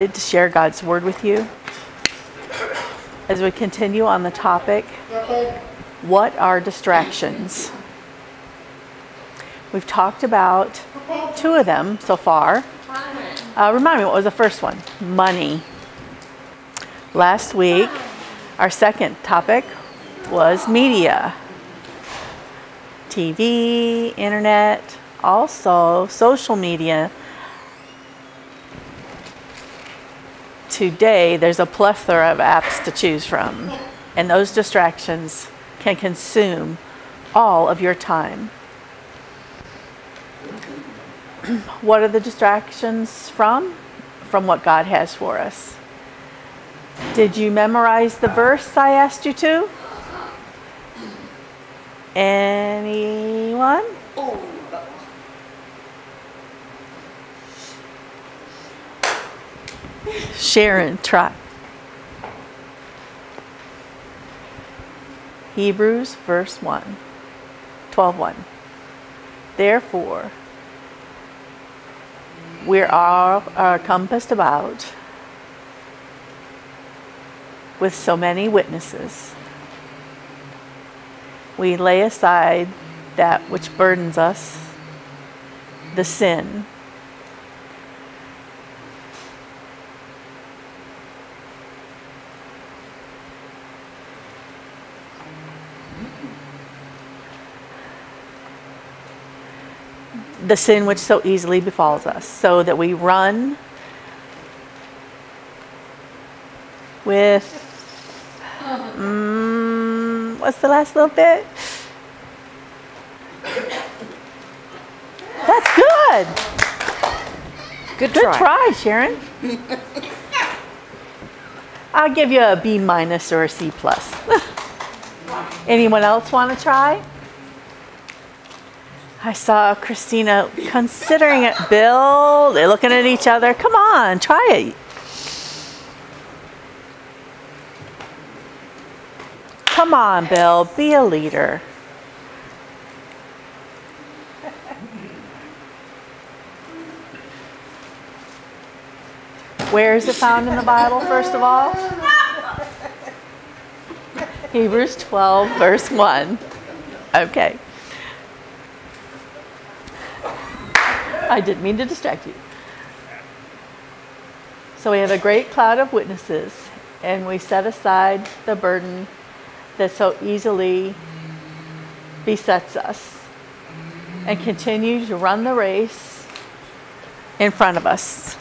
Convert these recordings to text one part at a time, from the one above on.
to share God's word with you as we continue on the topic what are distractions? We've talked about two of them so far. Uh, remind me, what was the first one? Money. Last week, our second topic was media TV, internet, also social media today there's a plethora of apps to choose from, and those distractions can consume all of your time. what are the distractions from? From what God has for us. Did you memorize the verse I asked you to? Anyone? Oh. Sharon, try. Hebrews verse 1, 12 1. Therefore, we are, are compassed about with so many witnesses. We lay aside that which burdens us, the sin the sin which so easily befalls us, so that we run with, mm, what's the last little bit? That's good. Good Good try. try, Sharon. I'll give you a B minus or a C plus. Anyone else want to try? I saw Christina considering it. Bill, they're looking at each other. Come on, try it. Come on, Bill, be a leader. Where is it found in the Bible, first of all? Hebrews 12, verse 1. Okay. I didn't mean to distract you. So we have a great cloud of witnesses, and we set aside the burden that so easily besets us and continue to run the race in front of us.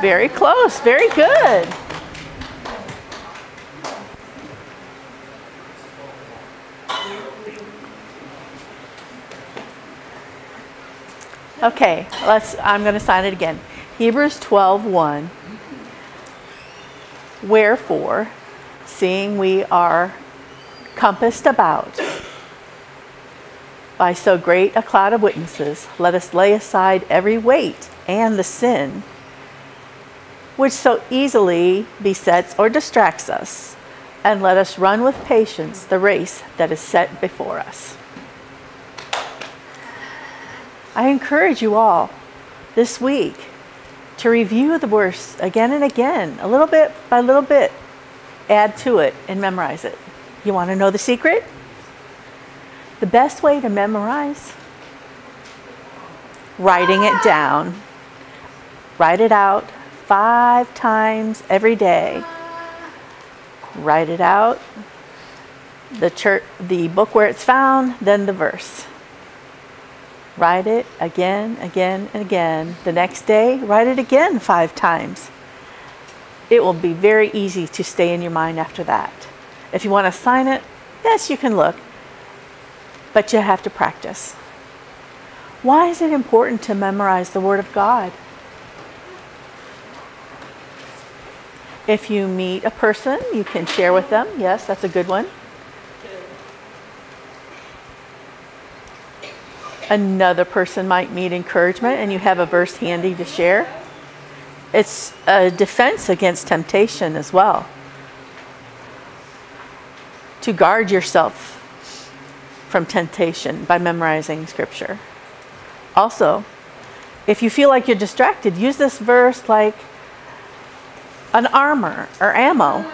Very close, very good. Okay, let's I'm going to sign it again. Hebrews 12:1 Wherefore seeing we are compassed about by so great a cloud of witnesses let us lay aside every weight and the sin which so easily besets or distracts us and let us run with patience the race that is set before us. I encourage you all this week to review the verse again and again, a little bit by little bit, add to it and memorize it. You want to know the secret? The best way to memorize? Writing it down. Write it out five times every day. Write it out, the, church, the book where it's found, then the verse. Write it again, again, and again. The next day, write it again five times. It will be very easy to stay in your mind after that. If you want to sign it, yes, you can look, but you have to practice. Why is it important to memorize the Word of God? If you meet a person, you can share with them. Yes, that's a good one. Another person might need encouragement and you have a verse handy to share. It's a defense against temptation as well. To guard yourself from temptation by memorizing scripture. Also, if you feel like you're distracted, use this verse like an armor or ammo.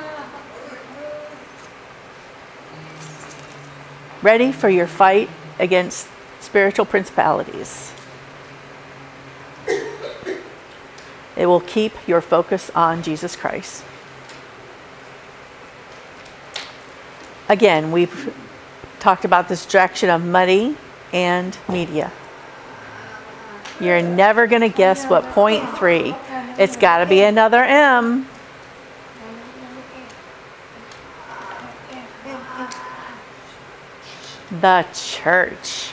Ready for your fight against spiritual principalities. It will keep your focus on Jesus Christ. Again, we've talked about this distraction of money and media. You're never going to guess what point three. It's got to be another M. The church.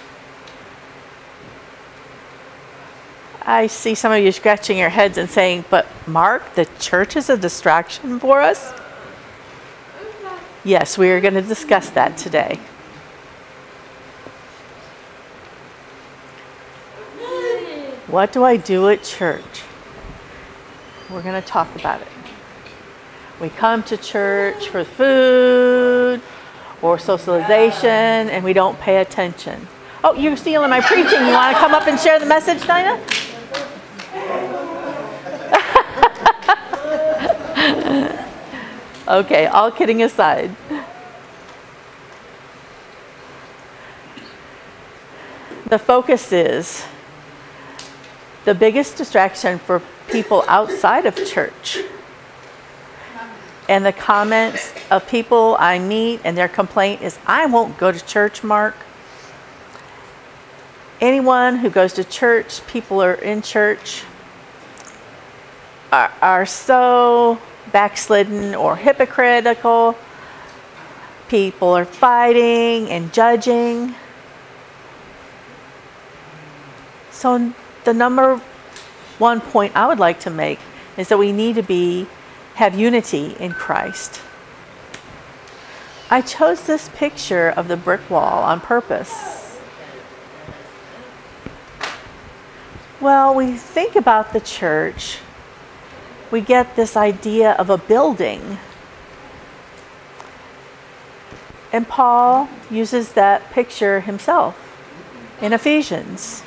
I see some of you scratching your heads and saying, but Mark, the church is a distraction for us? Yes, we are going to discuss that today. What do I do at church? We're going to talk about it. We come to church for food or socialization and we don't pay attention. Oh, you're stealing my preaching. You want to come up and share the message, Dinah? Okay, all kidding aside. The focus is the biggest distraction for people outside of church. And the comments of people I meet and their complaint is, I won't go to church, Mark. Anyone who goes to church, people are in church, are, are so backslidden or hypocritical. People are fighting and judging. So the number one point I would like to make is that we need to be have unity in Christ. I chose this picture of the brick wall on purpose. Well, we think about the church, we get this idea of a building. And Paul uses that picture himself in Ephesians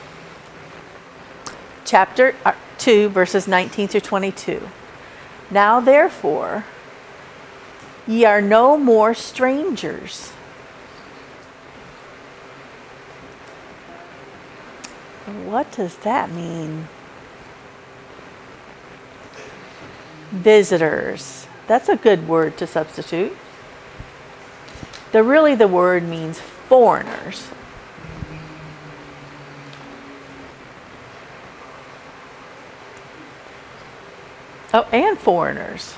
chapter uh, 2, verses 19 through 22. Now, therefore, ye are no more strangers. What does that mean? Visitors. That's a good word to substitute. The really the word means foreigners Oh, and foreigners.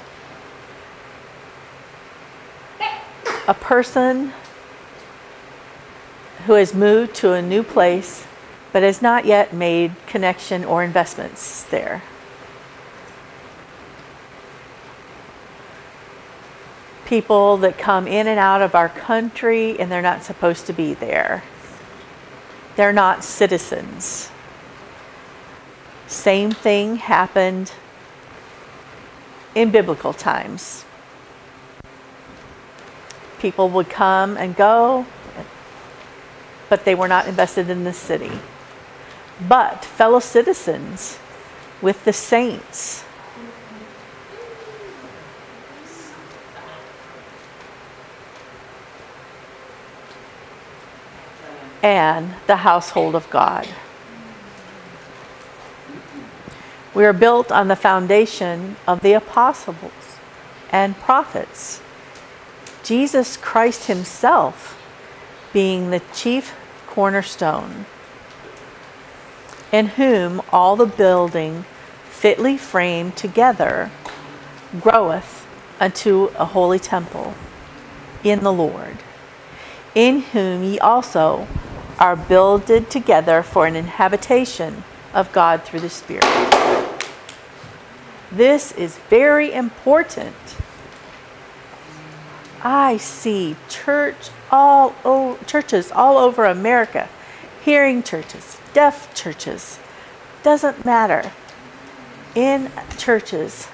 A person who has moved to a new place but has not yet made connection or investments there. People that come in and out of our country and they're not supposed to be there. They're not citizens. Same thing happened in biblical times. People would come and go, but they were not invested in the city. But fellow citizens with the saints. And the household of God. We are built on the foundation of the apostles and prophets. Jesus Christ Himself being the chief cornerstone, in whom all the building fitly framed together groweth unto a holy temple in the Lord, in whom ye also are builded together for an inhabitation of God through the Spirit. This is very important. I see church all oh, churches all over America, hearing churches, deaf churches, doesn't matter. In churches,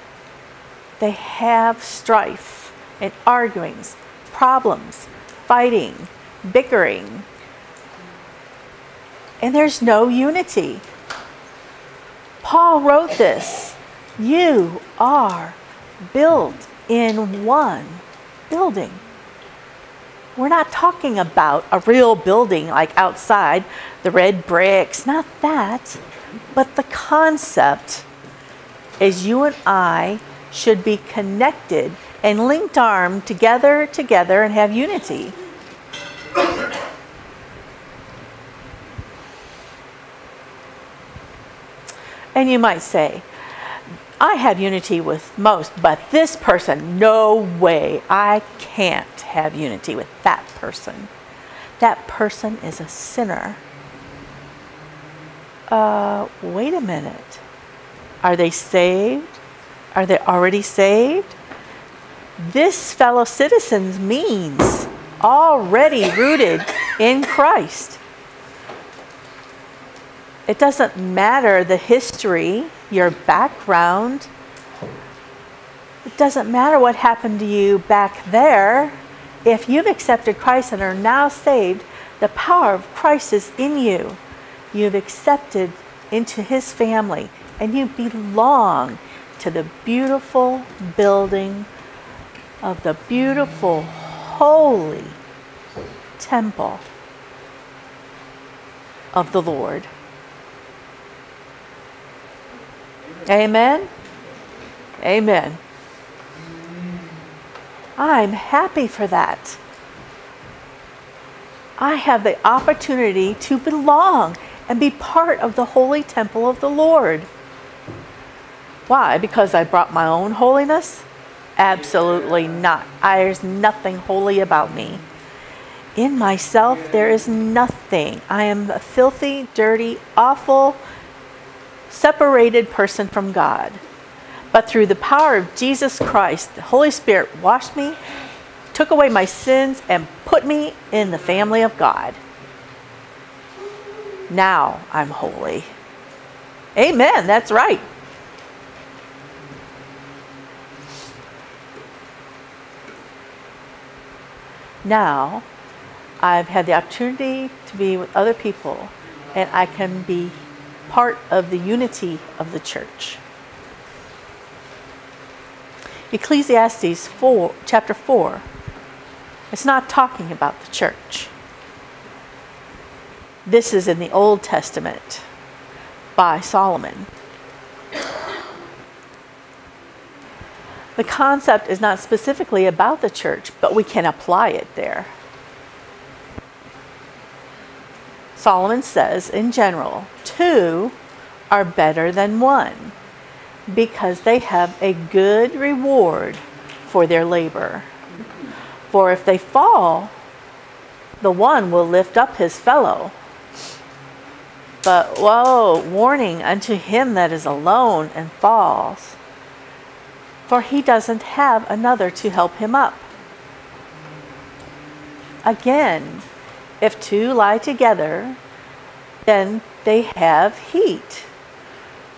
they have strife and arguings, problems, fighting, bickering, and there's no unity. Paul wrote this. You are built in one building. We're not talking about a real building like outside, the red bricks, not that. But the concept is you and I should be connected and linked arm together, together, and have unity. And you might say, I have unity with most, but this person, no way. I can't have unity with that person. That person is a sinner. Uh, wait a minute. Are they saved? Are they already saved? This fellow citizens means already rooted in Christ. It doesn't matter the history, your background. It doesn't matter what happened to you back there. If you've accepted Christ and are now saved, the power of Christ is in you. You've accepted into his family and you belong to the beautiful building of the beautiful, holy temple of the Lord. Amen. Amen. I'm happy for that. I have the opportunity to belong and be part of the holy temple of the Lord. Why? Because I brought my own holiness? Absolutely not. There's nothing holy about me. In myself, there is nothing. I am a filthy, dirty, awful, separated person from God. But through the power of Jesus Christ, the Holy Spirit washed me, took away my sins, and put me in the family of God. Now I'm holy. Amen. That's right. Now I've had the opportunity to be with other people and I can be part of the unity of the church. Ecclesiastes 4, chapter 4, it's not talking about the church. This is in the Old Testament by Solomon. The concept is not specifically about the church, but we can apply it there. Solomon says, in general, two are better than one because they have a good reward for their labor. For if they fall, the one will lift up his fellow. But woe, warning unto him that is alone and falls, for he doesn't have another to help him up. Again, if two lie together, then they have heat.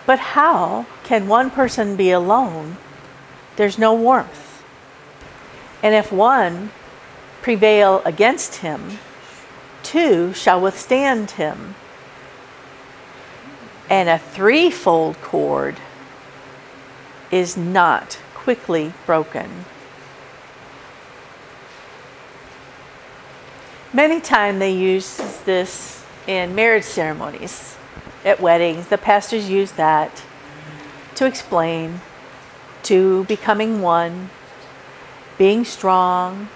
But how can one person be alone? There's no warmth. And if one prevail against him, two shall withstand him. And a threefold cord is not quickly broken. Many times they use this in marriage ceremonies, at weddings. The pastors use that to explain to becoming one, being strong,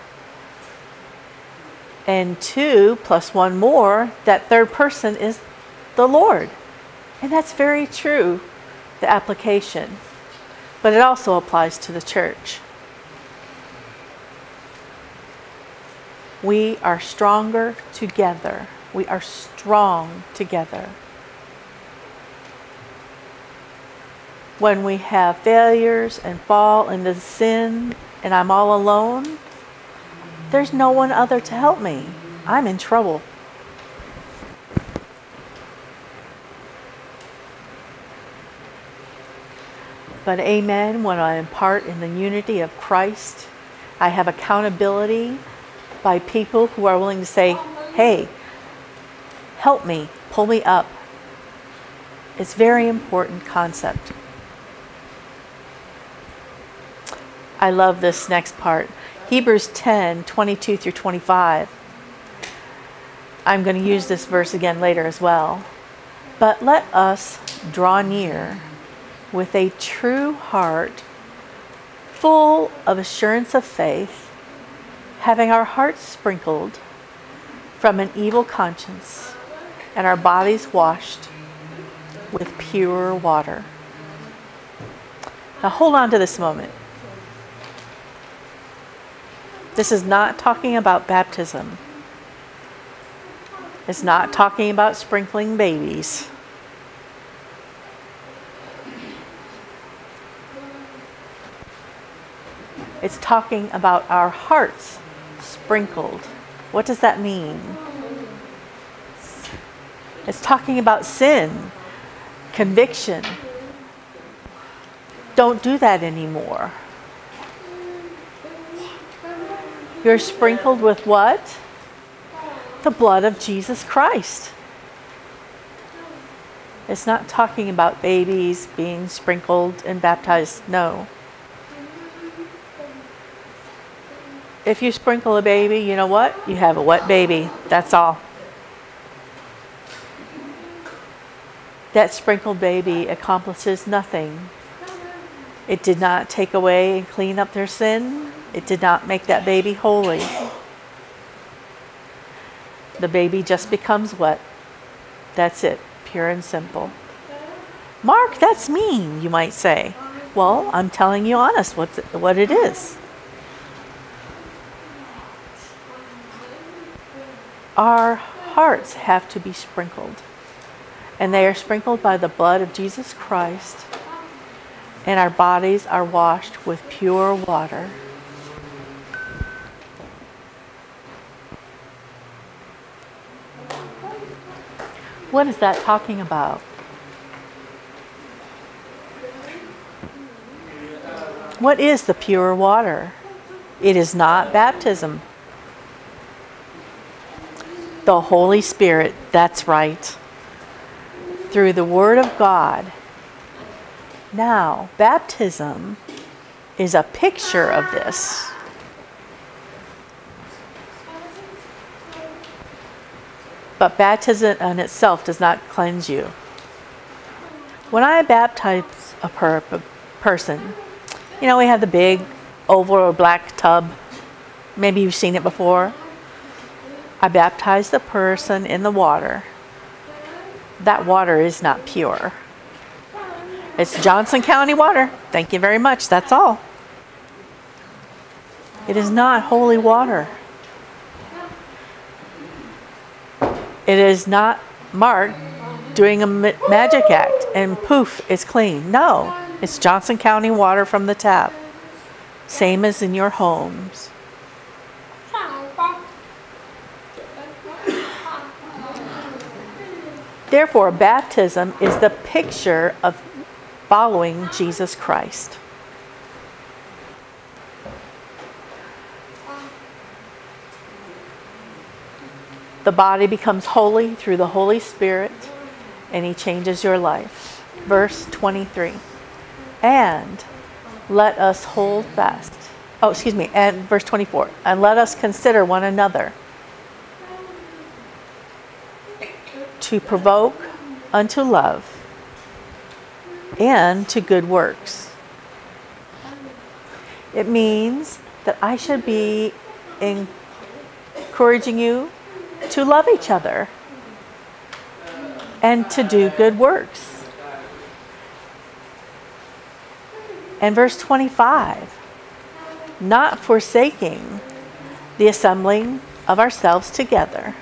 and two plus one more, that third person is the Lord. And that's very true, the application. But it also applies to the church. We are stronger together. We are strong together. When we have failures and fall into sin and I'm all alone, there's no one other to help me. I'm in trouble. But amen, when I am part in the unity of Christ, I have accountability by people who are willing to say, hey, help me, pull me up. It's a very important concept. I love this next part. Hebrews 10, 22 through 25. I'm going to use this verse again later as well. But let us draw near with a true heart, full of assurance of faith, having our hearts sprinkled from an evil conscience and our bodies washed with pure water. Now hold on to this moment. This is not talking about baptism. It's not talking about sprinkling babies. It's talking about our hearts sprinkled. What does that mean? It's talking about sin, conviction. Don't do that anymore. You're sprinkled with what? The blood of Jesus Christ. It's not talking about babies being sprinkled and baptized. No. If you sprinkle a baby, you know what? You have a wet baby. That's all. That sprinkled baby accomplishes nothing. It did not take away and clean up their sin. It did not make that baby holy. The baby just becomes wet. That's it, pure and simple. Mark, that's mean, you might say. Well, I'm telling you honest what, what it is. Our hearts have to be sprinkled, and they are sprinkled by the blood of Jesus Christ, and our bodies are washed with pure water. What is that talking about? What is the pure water? It is not baptism. The Holy Spirit, that's right. Through the Word of God. Now, baptism is a picture of this. But baptism in itself does not cleanse you. When I baptize a per- person, you know, we have the big oval or black tub. Maybe you've seen it before. I baptize the person in the water. That water is not pure. It's Johnson County water. Thank you very much. That's all. It is not holy water. It is not Mark doing a magic act and poof, it's clean. No, it's Johnson County water from the tap. Same as in your homes. Therefore, baptism is the picture of following Jesus Christ. The body becomes holy through the Holy Spirit, and He changes your life. Verse 23. And let us hold fast. Oh, excuse me, and verse 24. And let us consider one another to provoke unto love and to good works. It means that I should be encouraging you to love each other and to do good works. And verse 25 not forsaking the assembling of ourselves together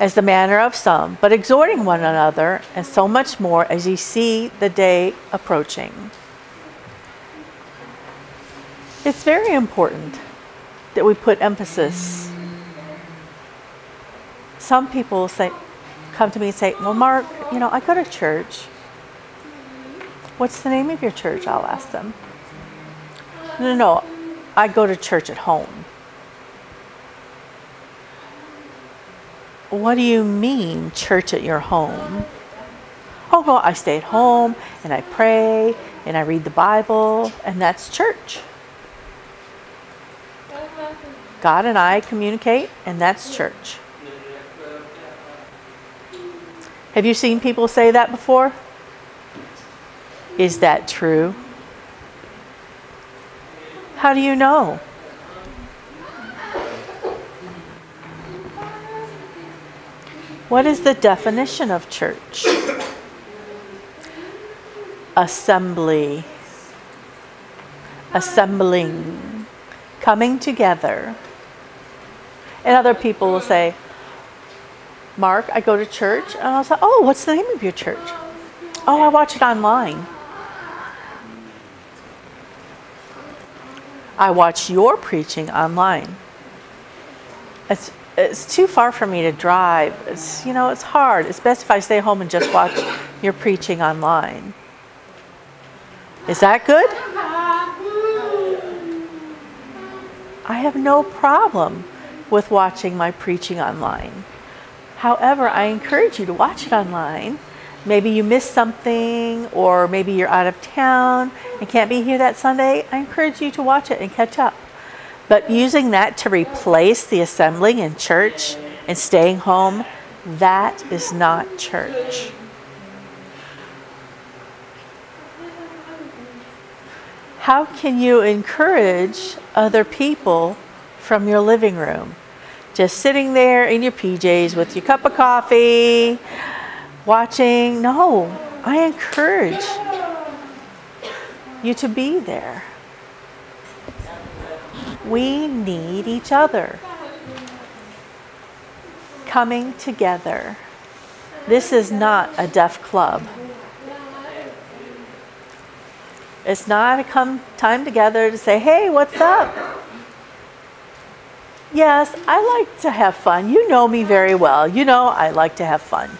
as the manner of some, but exhorting one another, and so much more as ye see the day approaching. It's very important that we put emphasis some people say, come to me and say, Well, Mark, you know, I go to church. What's the name of your church? I'll ask them. No, no, no. I go to church at home. What do you mean, church at your home? Oh, no, I stay at home and I pray and I read the Bible, and that's church. God and I communicate, and that's church. Have you seen people say that before? Is that true? How do you know? What is the definition of church? Assembly, assembling, coming together. And other people will say, Mark, I go to church. And I'll say, Oh, what's the name of your church? Oh, I watch it online. I watch your preaching online. It's, it's too far for me to drive. It's, you know, it's hard. It's best if I stay home and just watch your preaching online. Is that good? I have no problem with watching my preaching online. However, I encourage you to watch it online. Maybe you missed something, or maybe you're out of town and can't be here that Sunday. I encourage you to watch it and catch up. But using that to replace the assembling in church and staying home, that is not church. How can you encourage other people from your living room? Just sitting there in your PJs with your cup of coffee, watching. No, I encourage you to be there. We need each other. Coming together. This is not a deaf club. It's not a come time together to say, hey, what's up? Yes, I like to have fun. You know me very well. You know I like to have fun.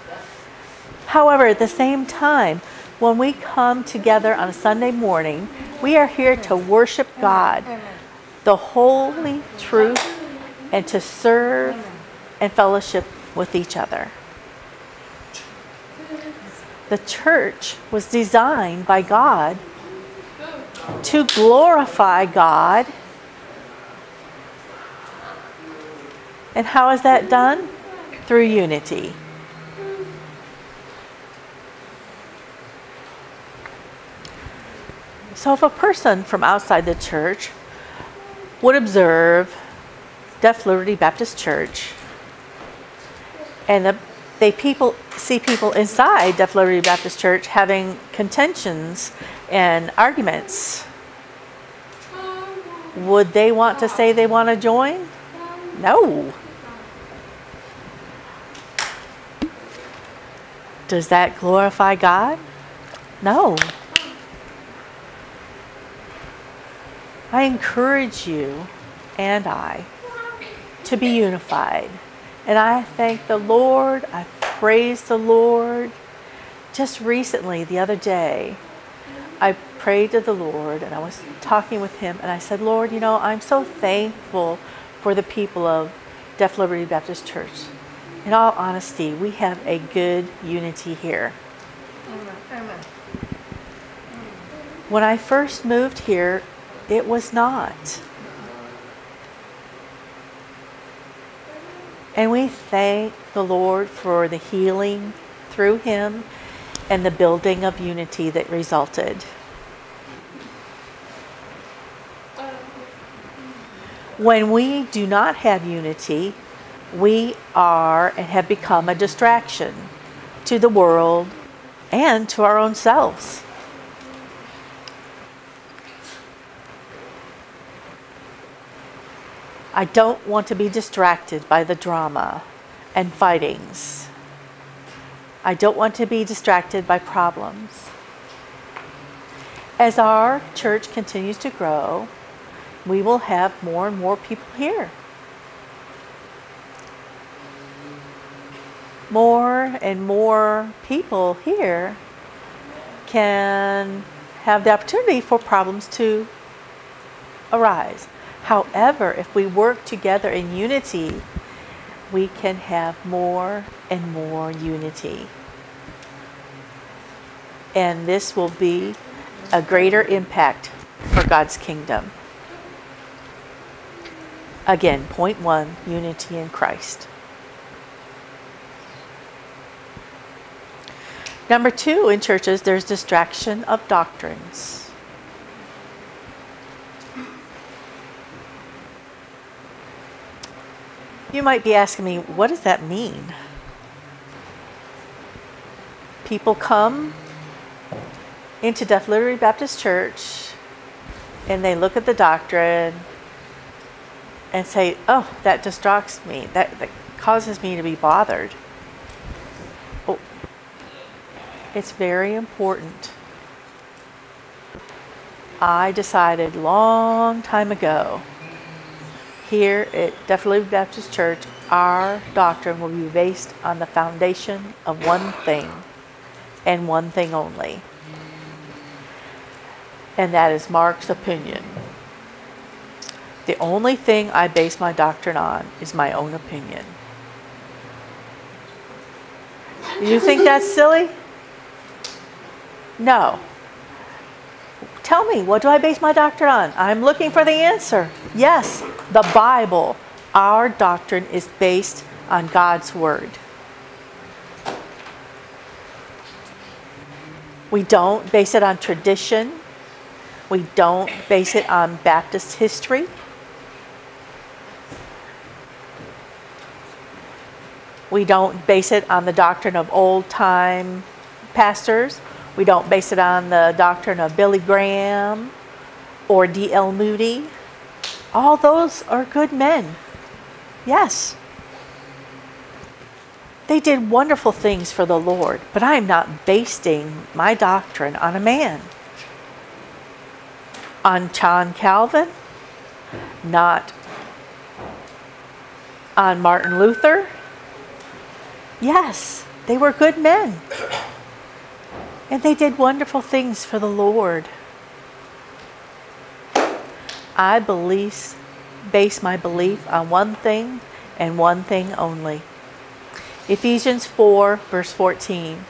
However, at the same time, when we come together on a Sunday morning, we are here to worship God, the holy truth, and to serve and fellowship with each other. The church was designed by God to glorify God. And how is that done? Through unity. So, if a person from outside the church would observe Deaf Liberty Baptist Church, and the, they people see people inside Deaf Liberty Baptist Church having contentions and arguments, would they want to say they want to join? No. Does that glorify God? No. I encourage you and I to be unified. And I thank the Lord, I praise the Lord. Just recently, the other day, I prayed to the Lord and I was talking with Him, and I said, Lord, you know, I'm so thankful for the people of Deaf Liberty Baptist Church. In all honesty, we have a good unity here. Amen. When I first moved here, it was not. And we thank the Lord for the healing through Him and the building of unity that resulted. When we do not have unity, we are and have become a distraction to the world and to our own selves. I don't want to be distracted by the drama and fightings. I don't want to be distracted by problems. As our church continues to grow, we will have more and more people here. More and more people here can have the opportunity for problems to arise. However, if we work together in unity, we can have more and more unity. and this will be a greater impact for God's kingdom. Again, point one unity in Christ. Number two, in churches, there's distraction of doctrines. You might be asking me, what does that mean? People come into Deaf Liberty Baptist Church and they look at the doctrine and say, oh, that distracts me. That, that causes me to be bothered. Oh, it's very important. I decided long time ago here at Deaf Baptist Church, our doctrine will be based on the foundation of one thing and one thing only and that is Mark's opinion. The only thing I base my doctrine on is my own opinion. You think that's silly? No. Tell me, what do I base my doctrine on? I'm looking for the answer. Yes, the Bible. Our doctrine is based on God's Word. We don't base it on tradition. We don't base it on Baptist history. We don't base it on the doctrine of old time pastors. We don't base it on the doctrine of Billy Graham or D.L. Moody. All those are good men. Yes. They did wonderful things for the Lord, but I am not basing my doctrine on a man on John Calvin, not on Martin Luther. Yes, they were good men. And they did wonderful things for the Lord. I believe, base my belief on one thing and one thing only. Ephesians 4, verse 14.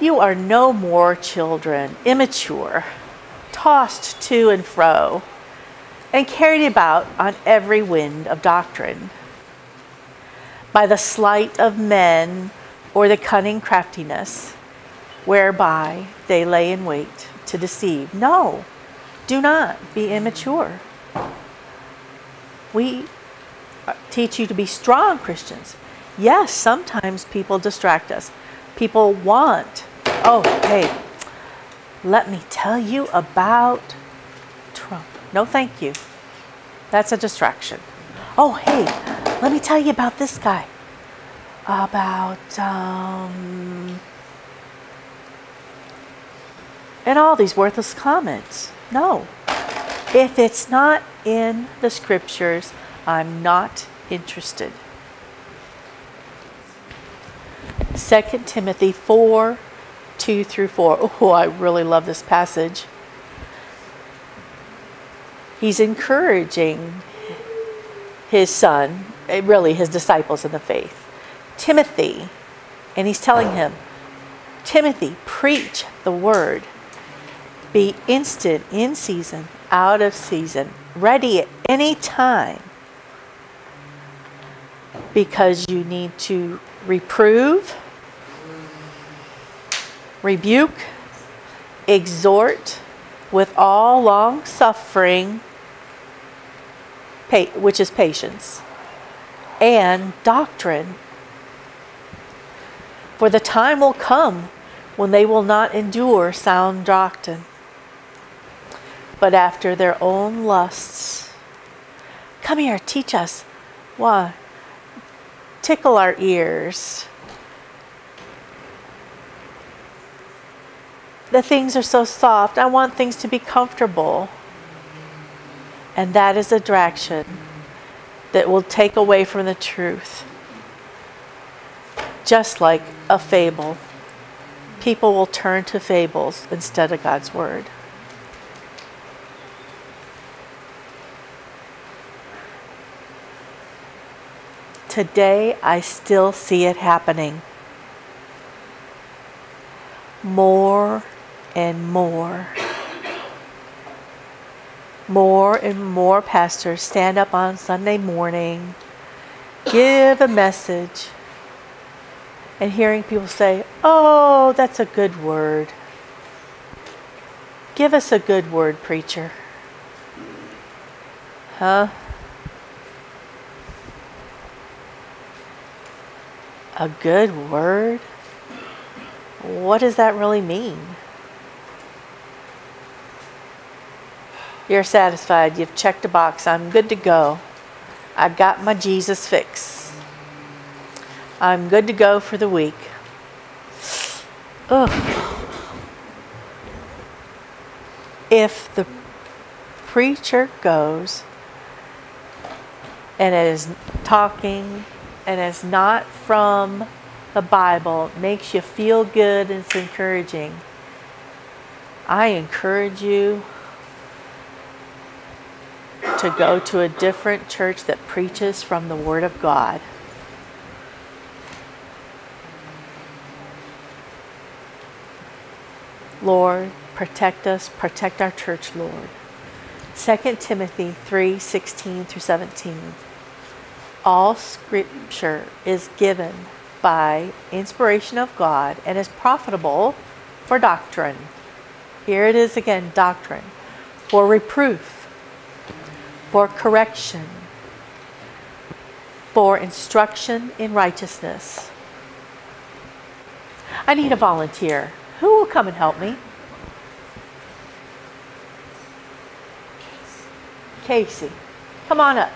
You are no more children, immature tossed to and fro, and carried about on every wind of doctrine, by the sleight of men or the cunning craftiness whereby they lay in wait to deceive. No, do not be immature. We teach you to be strong Christians. Yes, sometimes people distract us. People want, oh, hey, let me tell you about Trump. No, thank you. That's a distraction. Oh, hey, let me tell you about this guy. About, um, and all these worthless comments. No. If it's not in the scriptures, I'm not interested. 2 Timothy 4 2 through 4. Oh, I really love this passage. He's encouraging his son, eh, really his disciples in the faith, Timothy, and he's telling him, Timothy, preach the word. Be instant in season, out of season, ready at any time. Because you need to reprove, rebuke, exhort with all long suffering, which is patience, and doctrine. For the time will come when they will not endure sound doctrine, but after their own lusts. Come here, teach us. Why? Tickle our ears the things are so soft. I want things to be comfortable. And that is a distraction that will take away from the truth. Just like a fable. People will turn to fables instead of God's word. Today, I still see it happening. more and more. More and more pastors stand up on Sunday morning, give a message, and hearing people say, Oh, that's a good word. Give us a good word, preacher. Huh? A good word? What does that really mean? You're satisfied. You've checked a box. I'm good to go. I got my Jesus fix. I'm good to go for the week. Ugh. If the preacher goes and is talking and is not from the Bible, makes you feel good and it's encouraging, I encourage you to go to a different church that preaches from the Word of God. Lord, protect us, protect our church, Lord. 2 Timothy 3 16 through 17. All scripture is given by inspiration of God and is profitable for doctrine. Here it is again doctrine, for reproof, for correction, for instruction in righteousness. I need a volunteer. Who will come and help me? Casey, come on up.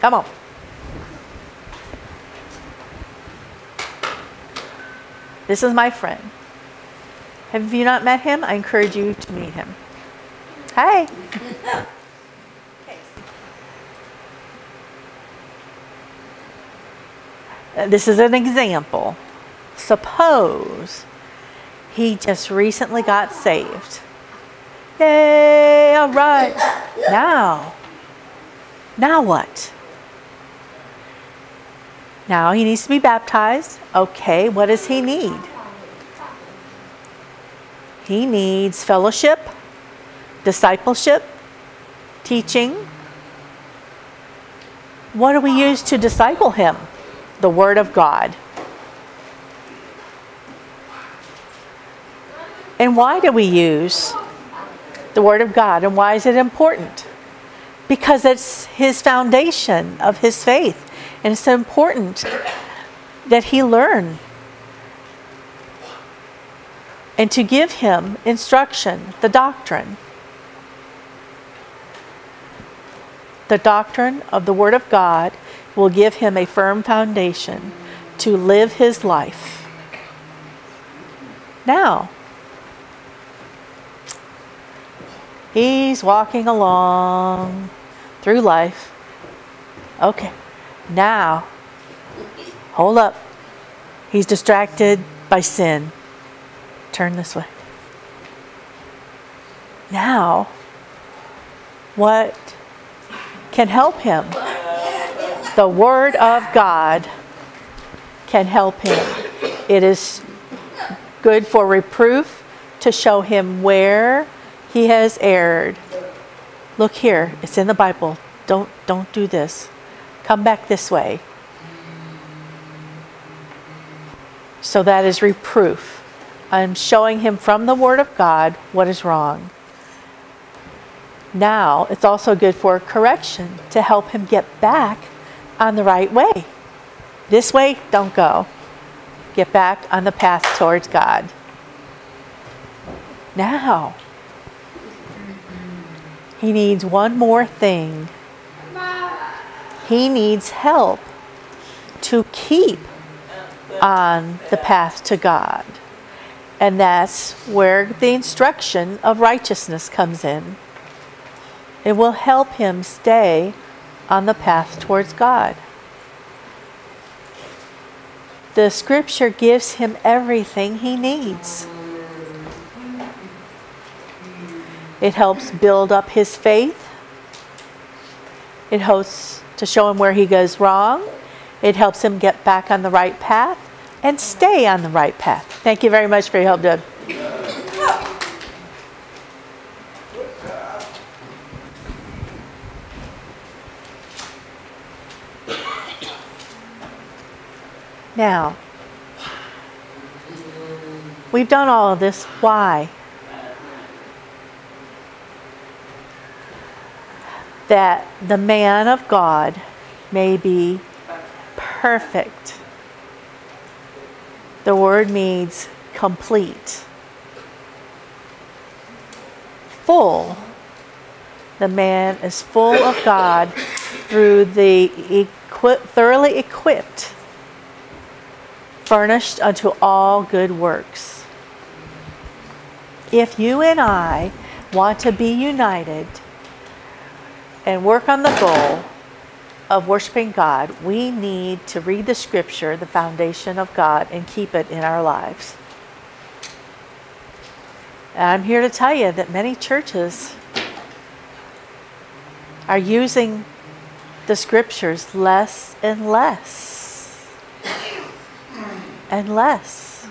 Come on. This is my friend. Have you not met him? I encourage you to meet him. Hi. Uh, this is an example. Suppose he just recently got saved. Yay, all right. Now, now what? Now he needs to be baptized. Okay, what does he need? He needs fellowship, discipleship, teaching. What do we use to disciple him? The Word of God. And why do we use the Word of God? And why is it important? Because it's his foundation of his faith. And it's so important that he learn and to give him instruction, the doctrine. The doctrine of the Word of God will give him a firm foundation to live his life. Now, he's walking along through life. Okay, now, hold up. He's distracted by sin. Turn this way. Now, what can help him? The Word of God can help him. It is good for reproof to show him where he has erred. Look here, it's in the Bible. Don't don't do this. Come back this way. So that is reproof. I'm showing him from the Word of God what is wrong. Now, it's also good for correction to help him get back on the right way. This way, don't go. Get back on the path towards God. Now, he needs one more thing. He needs help to keep on the path to God. And that's where the instruction of righteousness comes in. It will help him stay on the path towards God. The scripture gives him everything he needs. It helps build up his faith. It helps to show him where he goes wrong. It helps him get back on the right path and stay on the right path. Thank you very much for your help, Doug. Now, we've done all of this. Why? That the man of God may be perfect. The word means complete, full. The man is full of God through the equi- thoroughly equipped furnished unto all good works. If you and I want to be united and work on the goal of worshiping God, we need to read the scripture, the foundation of God, and keep it in our lives. And I'm here to tell you that many churches are using the scriptures less and less and less.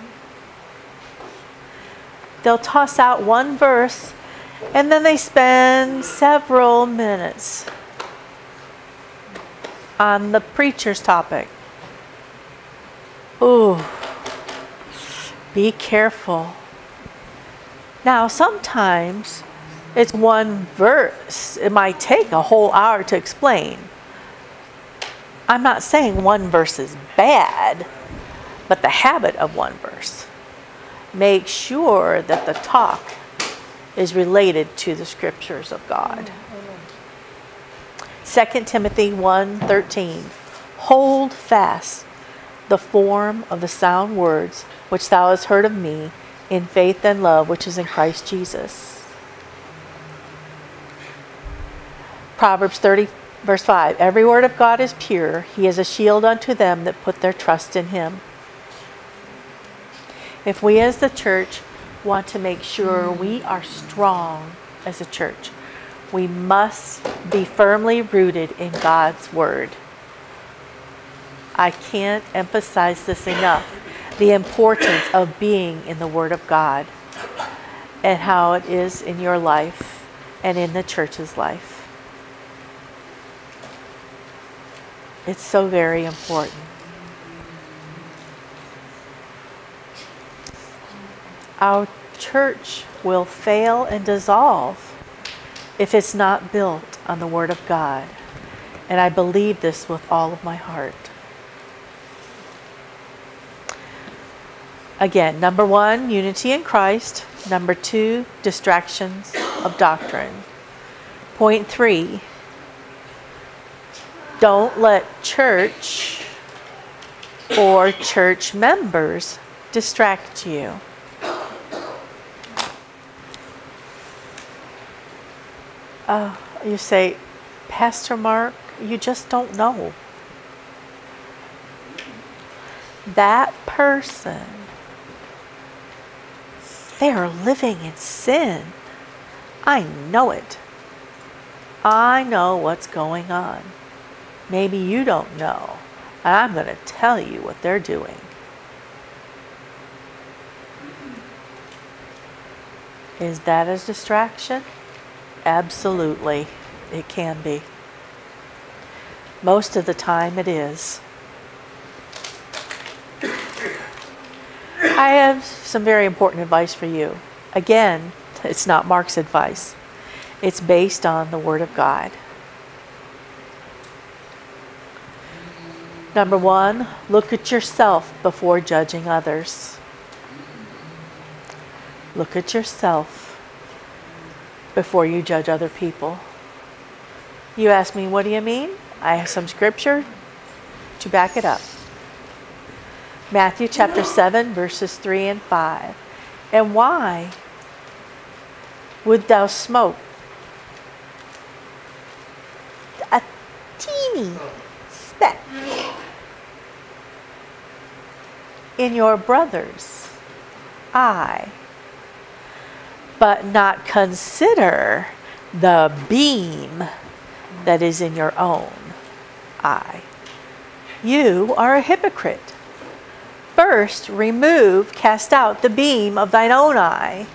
They'll toss out one verse and then they spend several minutes on the preacher's topic. Ooh, be careful. Now, sometimes it's one verse. It might take a whole hour to explain. I'm not saying one verse is bad but the habit of one verse. Make sure that the talk is related to the scriptures of God. 2 Timothy 1:13 Hold fast the form of the sound words which thou hast heard of me in faith and love which is in Christ Jesus. Proverbs 30 verse 5 Every word of God is pure he is a shield unto them that put their trust in him. If we as the church want to make sure we are strong as a church, we must be firmly rooted in God's Word. I can't emphasize this enough the importance of being in the Word of God and how it is in your life and in the church's life. It's so very important. Our church will fail and dissolve if it's not built on the Word of God. And I believe this with all of my heart. Again, number one, unity in Christ. Number two, distractions of doctrine. Point three, don't let church or church members distract you. Uh, you say, Pastor Mark, you just don't know. That person, they are living in sin. I know it. I know what's going on. Maybe you don't know. And I'm going to tell you what they're doing. Is that a distraction? Absolutely, it can be. Most of the time, it is. I have some very important advice for you. Again, it's not Mark's advice, it's based on the Word of God. Number one, look at yourself before judging others. Look at yourself before you judge other people. You ask me, what do you mean? I have some scripture to back it up. Matthew chapter 7, verses 3 and 5. And why would thou smoke a teeny speck in your brother's eye? But not consider the beam that is in your own. eye. You are a hypocrite. First, remove, cast out the beam of thine own eye,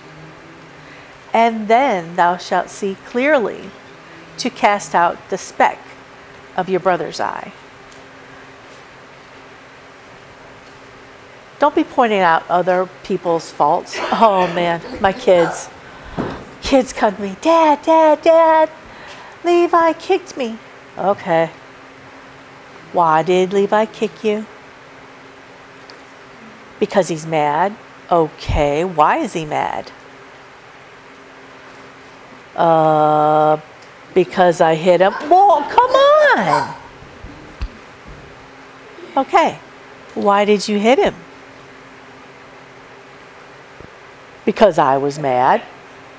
and then thou shalt see clearly to cast out the speck of your brother's eye. Don't be pointing out other people's faults. Oh man, my kids. Kids to me, Dad, Dad, Dad, Levi kicked me. Okay. Why did Levi kick you? Because he's mad. Okay, why is he mad? Uh, because I hit him. Well, come on. Okay, why did you hit him? Because I was mad.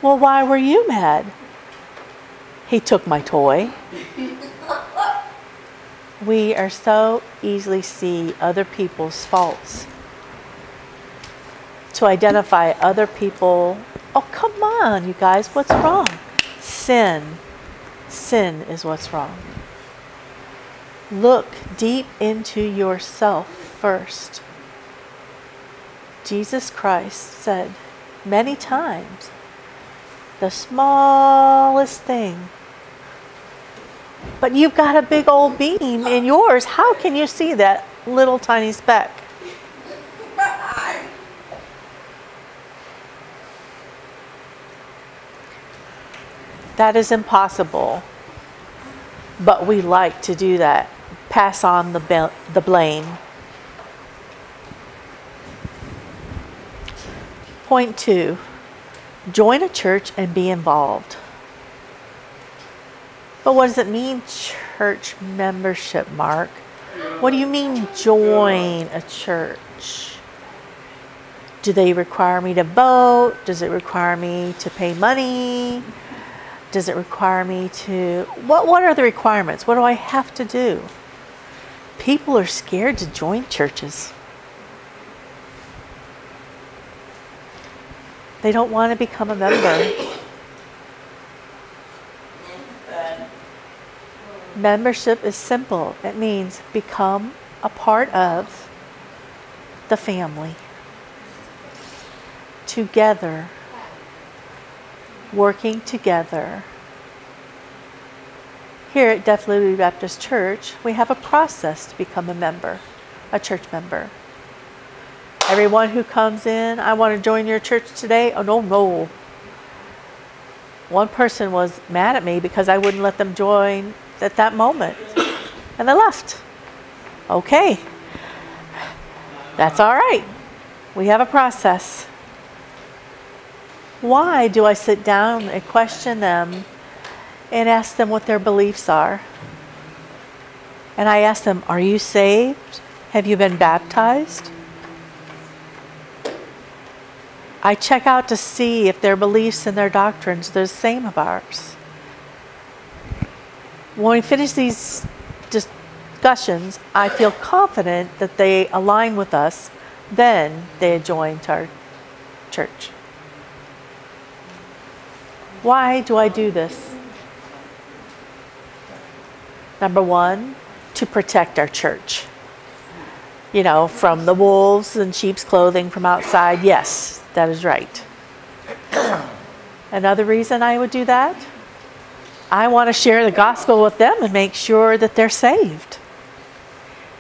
Well, why were you mad? He took my toy. We are so easily see other people's faults. To identify other people. Oh, come on, you guys, what's wrong? Sin. Sin is what's wrong. Look deep into yourself first. Jesus Christ said many times, the smallest thing. But you've got a big old beam in yours. How can you see that little tiny speck? That is impossible. But we like to do that. Pass on the, the blame. Point two join a church and be involved. But what does it mean, church membership, Mark? What do you mean, join a church? Do they require me to vote? Does it require me to pay money? Does it require me to. What, what are the requirements? What do I have to do? People are scared to join churches. They don't want to become a member. Membership is simple. It means become a part of the family. Together, working together. Here at Deaf Liberty Baptist Church, we have a process to become a member, a church member. Everyone who comes in, I want to join your church today. Oh, no, no. One person was mad at me because I wouldn't let them join at that moment. And they left. Okay. That's all right. We have a process. Why do I sit down and question them and ask them what their beliefs are? And I ask them, Are you saved? Have you been baptized? I check out to see if their beliefs and their doctrines are the same of ours. When we finish these discussions, I feel confident that they align with us, then they join our church. Why do I do this? Number one, to protect our church. You know, from the wolves and sheep's clothing from outside. Yes, that is right. Another reason I would do that, I want to share the gospel with them and make sure that they're saved.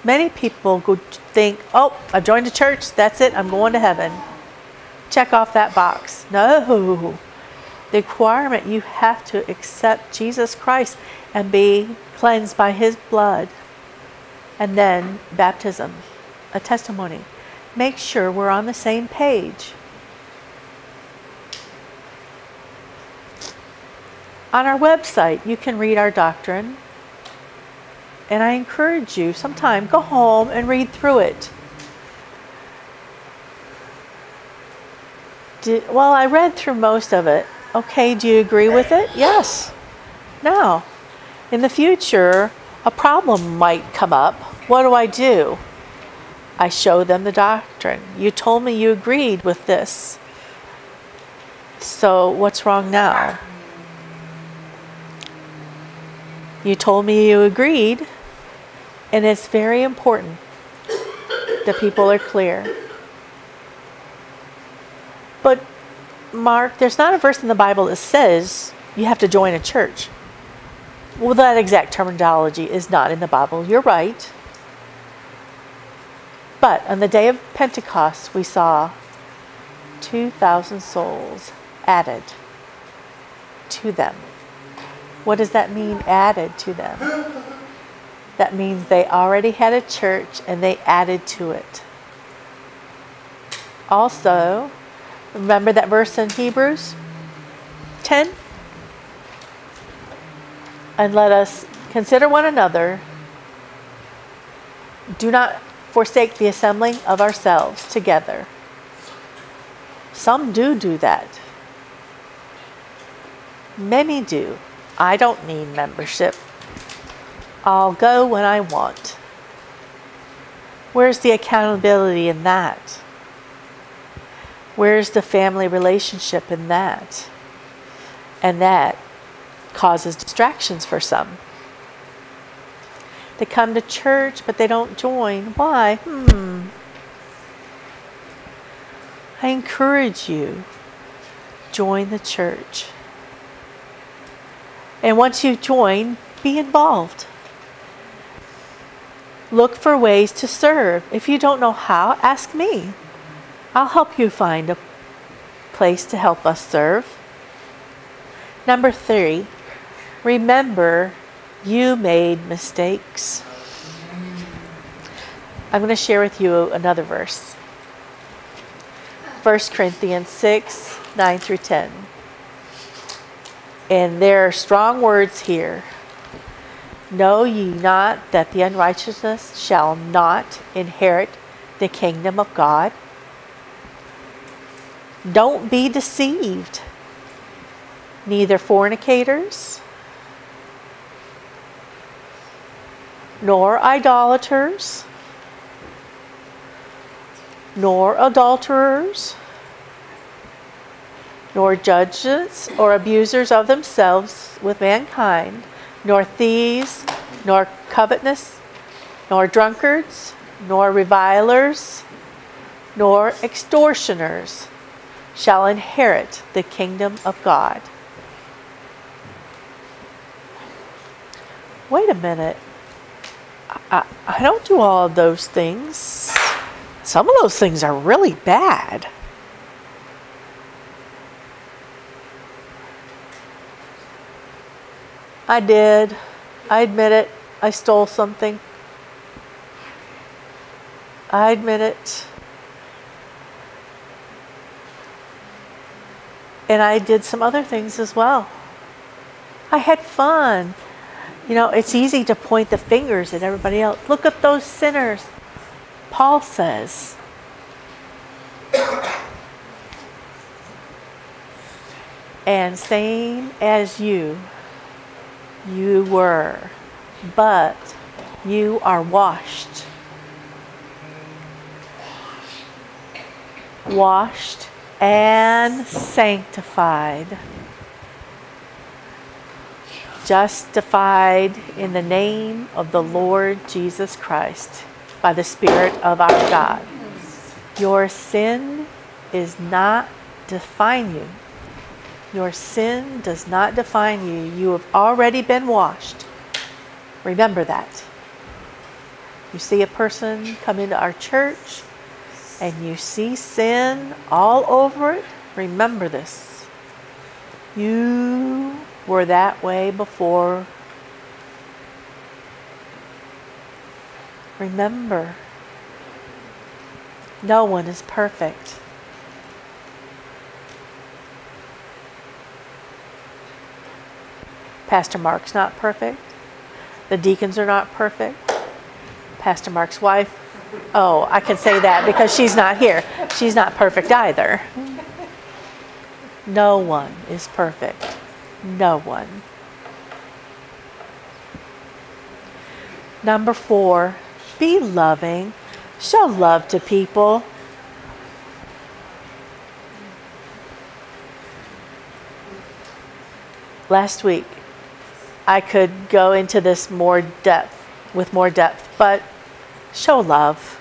Many people would think, oh, I've joined a church, that's it, I'm going to heaven. Check off that box. No. The requirement you have to accept Jesus Christ and be cleansed by his blood. And then baptism, a testimony. Make sure we're on the same page. On our website, you can read our doctrine. And I encourage you sometime go home and read through it. Did, well, I read through most of it. Okay, do you agree with it? Yes. Now, in the future, a problem might come up. What do I do? I show them the doctrine. You told me you agreed with this. So, what's wrong now? You told me you agreed. And it's very important that people are clear. But, Mark, there's not a verse in the Bible that says you have to join a church. Well, that exact terminology is not in the Bible. You're right. But on the day of Pentecost, we saw 2,000 souls added to them. What does that mean, added to them? That means they already had a church and they added to it. Also, remember that verse in Hebrews 10? And let us consider one another. Do not forsake the assembling of ourselves together. Some do do that. Many do. I don't need membership. I'll go when I want. Where's the accountability in that? Where's the family relationship in that? And that causes distractions for some. They come to church, but they don't join. Why? Hmm. I encourage you, join the church. And once you join, be involved. Look for ways to serve. If you don't know how, ask me. I'll help you find a place to help us serve. Number three, remember you made mistakes. I'm going to share with you another verse 1 Corinthians 6 9 through 10. And there are strong words here. Know ye not that the unrighteousness shall not inherit the kingdom of God? Don't be deceived. Neither fornicators, nor idolaters, nor adulterers, nor judges or abusers of themselves with mankind nor thieves, nor covetous, nor drunkards, nor revilers, nor extortioners shall inherit the kingdom of God. Wait a minute. I, I don't do all of those things. Some of those things are really bad. I did. I admit it. I stole something. I admit it. And I did some other things as well. I had fun. You know, it's easy to point the fingers at everybody else. Look at those sinners. Paul says. And same as you you were, but you are washed. Washed and sanctified. Justified in the name of the Lord Jesus Christ by the Spirit of our God. Your sin is not define you. Your sin does not define you. You have already been washed. Remember that. You see a person come into our church and you see sin all over it, remember this. You were that way before. Remember, no one is perfect. Pastor Mark's not perfect. The deacons are not perfect. Pastor Mark's wife, oh, I can say that because she's not here. She's not perfect either. No one is perfect. No one. Number four, be loving. Show love to people. Last week, I could go into this more depth with more depth, but show love.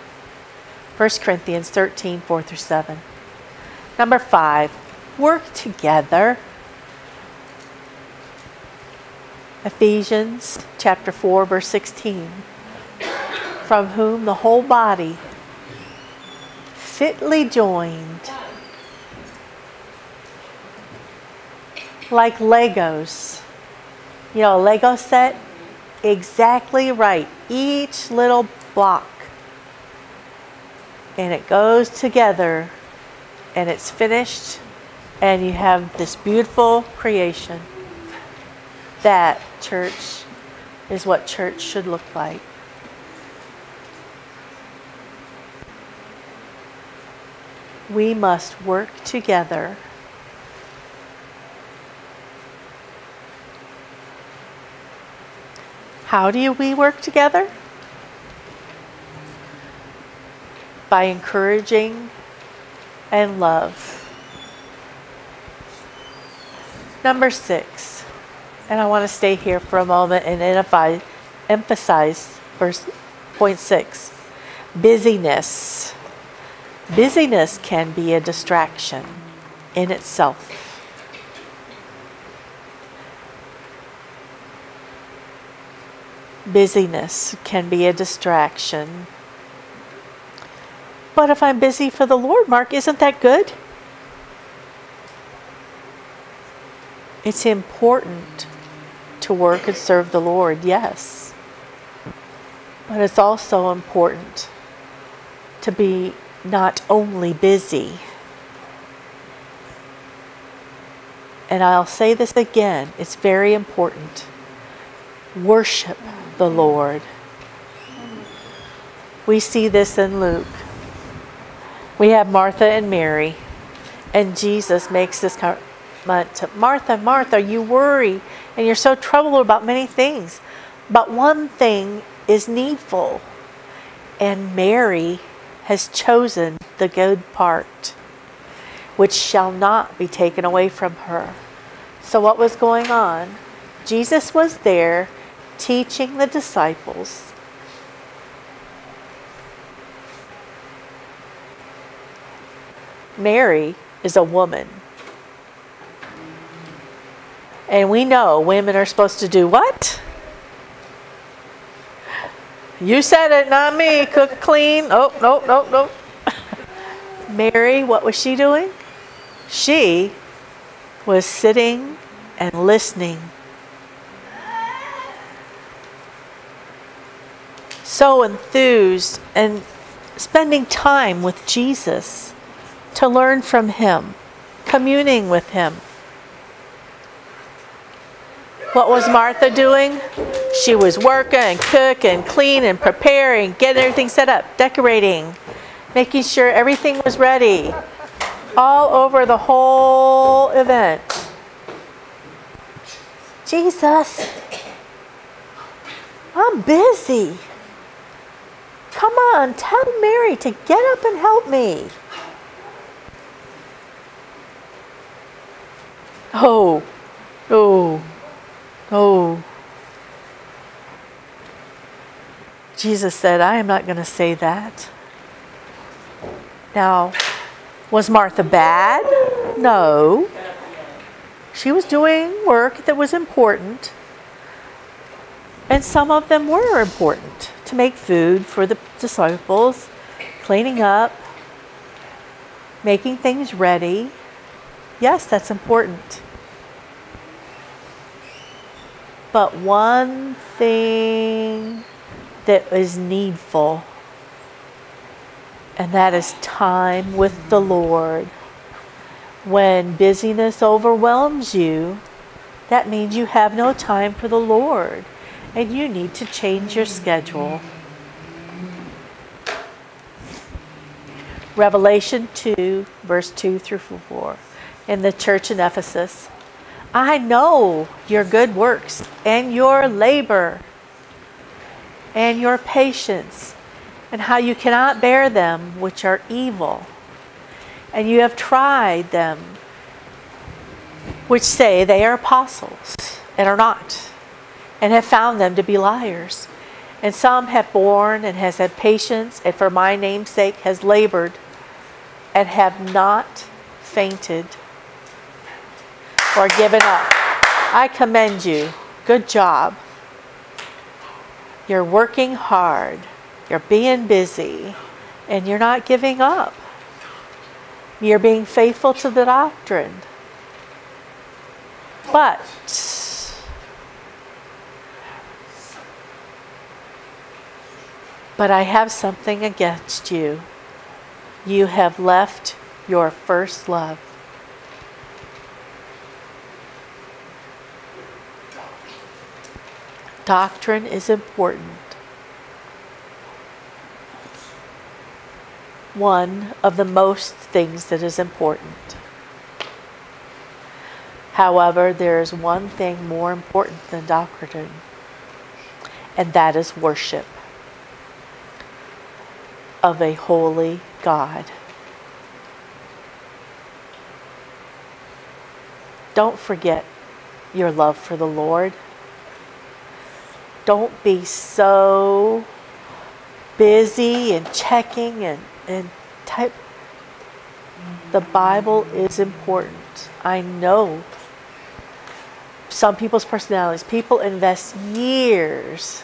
1 Corinthians 13, 4 through 7. Number five, work together. Ephesians chapter 4, verse 16. From whom the whole body, fitly joined, like Legos. You know, a Lego set, exactly right. Each little block. And it goes together and it's finished, and you have this beautiful creation. That church is what church should look like. We must work together. How do we work together? By encouraging and love. Number six, and I want to stay here for a moment and emphasize, emphasize verse point six busyness. Busyness can be a distraction in itself. Busyness can be a distraction but if I'm busy for the Lord, Mark, isn't that good? It's important to work and serve the Lord, yes. But it's also important to be not only busy. And I'll say this again, it's very important. Worship the Lord. We see this in Luke we have Martha and Mary, and Jesus makes this comment to Martha, Martha, you worry and you're so troubled about many things, but one thing is needful, and Mary has chosen the good part, which shall not be taken away from her. So, what was going on? Jesus was there teaching the disciples Mary is a woman. And we know women are supposed to do what? You said it, not me. Cook, clean. Oh, no, no, no. Mary, what was she doing? She was sitting and listening. So enthused and spending time with Jesus to learn from Him, communing with Him. What was Martha doing? She was working, and cooking, and cleaning, and preparing, getting everything set up, decorating, making sure everything was ready, all over the whole event. Jesus, I'm busy. Come on, tell Mary to get up and help me. Oh, oh, oh. Jesus said, I am not going to say that. Now, was Martha bad? No. She was doing work that was important. And some of them were important to make food for the disciples, cleaning up, making things ready. Yes, that's important. but one thing that is needful, and that is time with the Lord. When busyness overwhelms you, that means you have no time for the Lord, and you need to change your schedule. Revelation 2, verse 2 through 4, in the church in Ephesus. I know your good works and your labor and your patience and how you cannot bear them which are evil. And you have tried them which say they are apostles and are not, and have found them to be liars. And some have borne and has had patience, and for my name's sake has labored, and have not fainted or given up. I commend you. Good job. You're working hard, you're being busy, and you're not giving up. You're being faithful to the doctrine. But but I have something against you. You have left your first love. Doctrine is important. One of the most things that is important. However, there is one thing more important than doctrine, and that is worship of a holy God. Don't forget your love for the Lord. Don't be so busy and checking and, and type. The Bible is important. I know some people's personalities. People invest years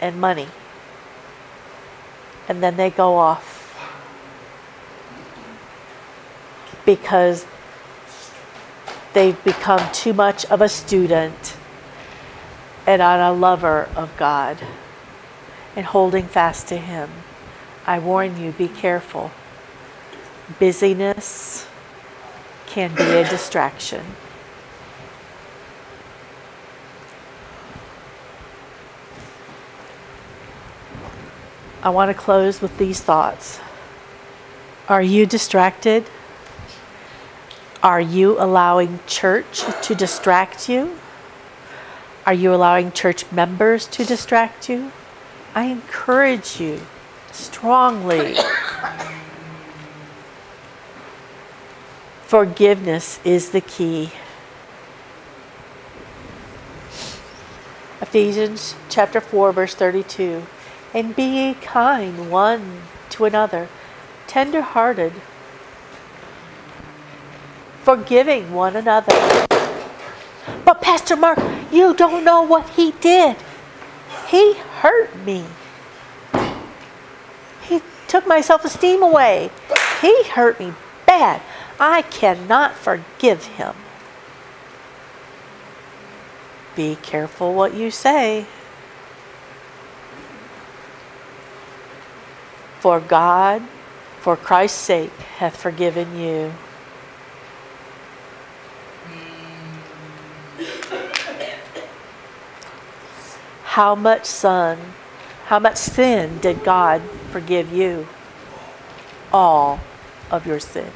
and money and then they go off because they've become too much of a student and not a lover of God and holding fast to Him. I warn you, be careful. Busyness can be a distraction. I want to close with these thoughts. Are you distracted? Are you allowing church to distract you? Are you allowing church members to distract you? I encourage you strongly. Forgiveness is the key. Ephesians chapter 4 verse 32 and be ye kind one to another, tender hearted, forgiving one another. But, Pastor Mark, you don't know what he did. He hurt me. He took my self esteem away. He hurt me bad. I cannot forgive him. Be careful what you say. For God, for Christ's sake, hath forgiven you. How much son, how much sin did God forgive you? All of your sin.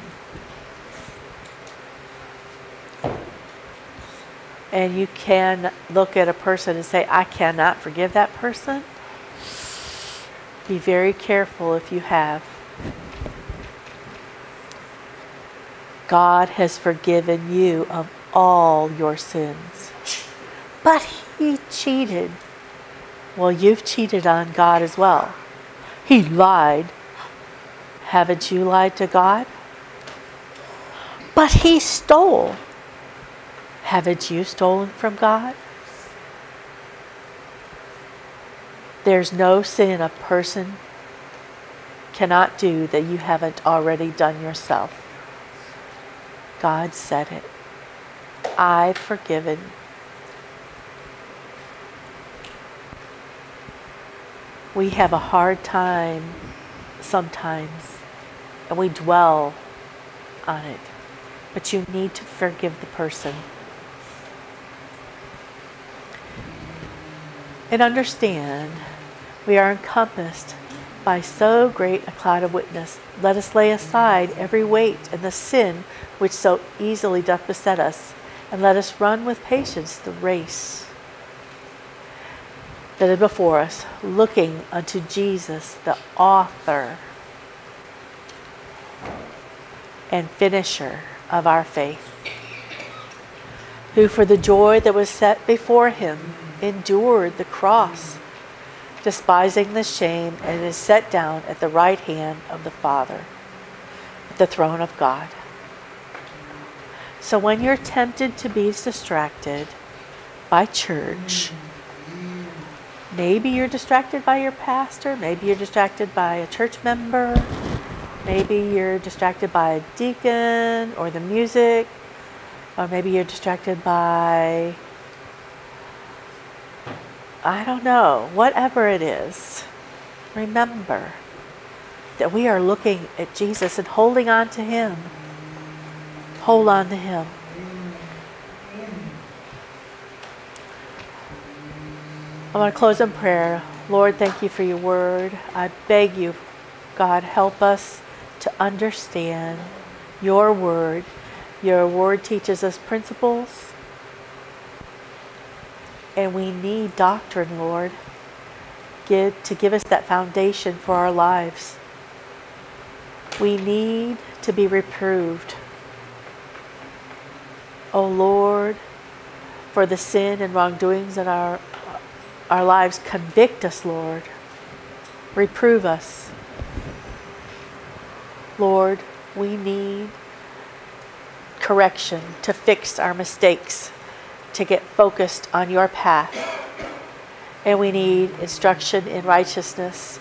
And you can look at a person and say, I cannot forgive that person. Be very careful if you have. God has forgiven you of all your sins. But he cheated. Well, you've cheated on God as well. He lied. Haven't you lied to God? But he stole. Haven't you stolen from God? There's no sin a person cannot do that you haven't already done yourself. God said it. I've forgiven. We have a hard time sometimes, and we dwell on it. But you need to forgive the person. And understand we are encompassed by so great a cloud of witness. Let us lay aside every weight and the sin which so easily doth beset us, and let us run with patience the race that is before us, looking unto Jesus, the author and finisher of our faith, who for the joy that was set before him endured the cross despising the shame, and is set down at the right hand of the Father, at the throne of God. So when you're tempted to be distracted by church, maybe you're distracted by your pastor, maybe you're distracted by a church member, maybe you're distracted by a deacon or the music, or maybe you're distracted by I don't know, whatever it is, remember that we are looking at Jesus and holding on to Him. Hold on to Him. I want to close in prayer. Lord, thank you for your word. I beg you, God, help us to understand your word. Your word teaches us principles and we need doctrine, Lord, give, to give us that foundation for our lives. We need to be reproved. Oh Lord, for the sin and wrongdoings in our, our lives, convict us, Lord. Reprove us. Lord, we need correction to fix our mistakes to get focused on your path. And we need instruction in righteousness,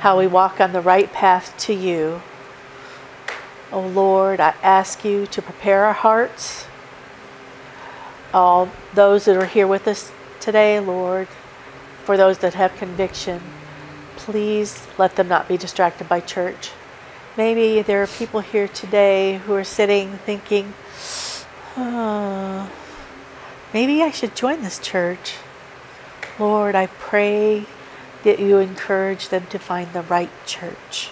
how we walk on the right path to you. Oh Lord, I ask you to prepare our hearts. All those that are here with us today, Lord, for those that have conviction, please let them not be distracted by church. Maybe there are people here today who are sitting thinking, oh, maybe I should join this church. Lord, I pray that you encourage them to find the right church,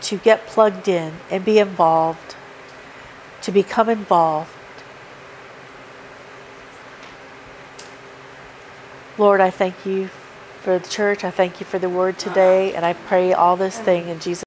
to get plugged in and be involved, to become involved. Lord, I thank you for the church. I thank you for the word today, and I pray all this thing in Jesus'